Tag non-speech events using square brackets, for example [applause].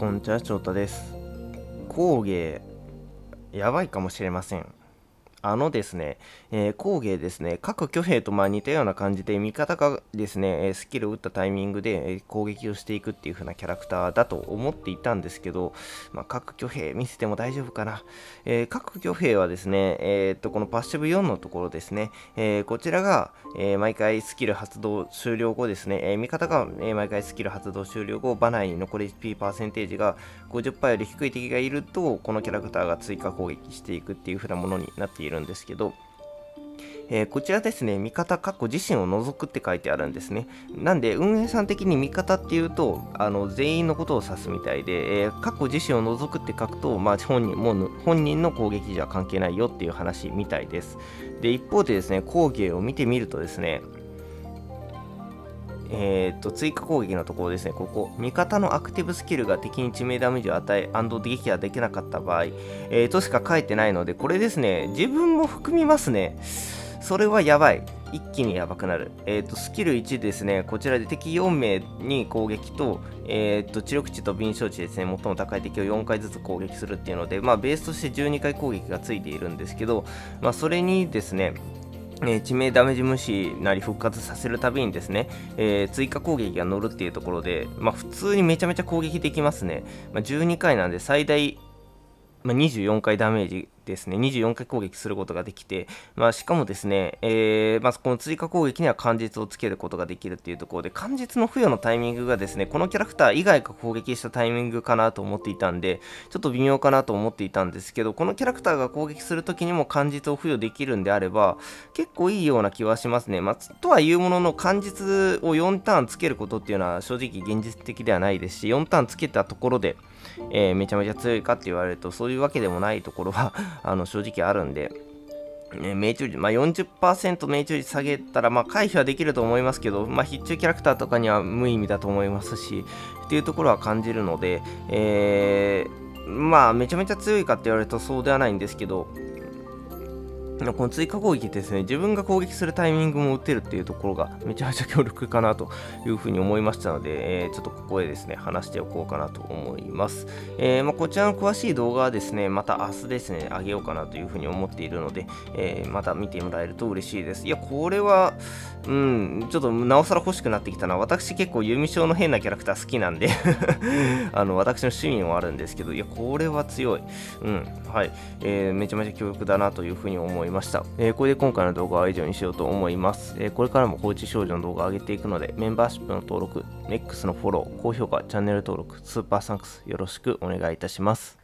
こんにちは、翔太です。工芸、やばいかもしれません。あのですね、えー工芸ですね、各挙兵とまあ似たような感じで、味方がですね、えースキルを打ったタイミングで攻撃をしていくっていう風なキャラクターだと思っていたんですけど、まあ、各挙兵見せても大丈夫かな。えー各挙兵はですね、えーっと、このパッシブ4のところですね、えーこちらが、えー毎回スキル発動終了後ですね、えー味方が、えー毎回スキル発動終了後、バナーに残り HP パーセンテージが50%より低い敵がいると、このキャラクターが追加攻撃していくっていう風なものになっているんですけど、えーこちらですね、味方、かっこ自身を除くって書いてあるんですね。なんで、運営さん的に味方っていうと、あの全員のことを指すみたいで、えー、かっこ自身を除くって書くと、まあ、本人もう本人の攻撃じゃ関係ないよっていう話みたいです。で、一方でですね、工芸を見てみるとですね、えー、と追加攻撃のところですね、ここ、味方のアクティブスキルが敵に致命ダメージを与え、撃破できなかった場合、えー、としか書いてないので、これですね、自分も含みますね。それはやばい。一気にやばくなる。えっ、と、スキル1ですね、こちらで敵4名に攻撃と、えっ、と、知力値と敏捷値ですね、最も高い敵を4回ずつ攻撃するっていうので、まあ、ベースとして12回攻撃がついているんですけど、まあ、それにですね、えー致命ダメージ無視なり復活させるたびにですね、えー追加攻撃が乗るっていうところで、まあ、普通にめちゃめちゃ攻撃できますね。まあ、12回なんで最大、まあ、24回ダメージですね、24回攻撃することができて、まあ、しかもですね、えーまあ、この追加攻撃には関実をつけることができるっていうところで、関実の付与のタイミングがですね、このキャラクター以外が攻撃したタイミングかなと思っていたんで、ちょっと微妙かなと思っていたんですけど、このキャラクターが攻撃するときにも関実を付与できるんであれば、結構いいような気はしますね。まあ、とはいうものの、関実を4ターンつけることっていうのは正直現実的ではないですし、4ターンつけたところで、えーめちゃめちゃ強いかって言われると、そういうわけでもないところは [laughs] あの正直あるんで、ね命中率、まあ、40%命中率下げたら、まあ、回避はできると思いますけど、まあ、必中キャラクターとかには無意味だと思いますし、っていうところは感じるので、えーまあ、めちゃめちゃ強いかって言われるとそうではないんですけど、この追加攻撃ですね、自分が攻撃するタイミングも打てるっていうところがめちゃめちゃ強力かなというふうに思いましたので、えーちょっとここでですね、話しておこうかなと思います。えーまあ、こちらの詳しい動画はですね、また明日ですね、上げようかなというふうに思っているので、えーまた見てもらえると嬉しいです。いや、これは、うん、ちょっとなおさら欲しくなってきたな。私結構弓章の変なキャラクター好きなんで [laughs] あの、私の趣味もあるんですけど、いや、これは強い。うん、はい。えめちゃめちゃ強力だなというふうに思いますいました。えーこれで今回の動画は以上にしようと思います。えーこれからも放置少女の動画を上げていくので、メンバーシップの登録、X のフォロー、高評価、チャンネル登録、スーパーサンクスよろしくお願いいたします。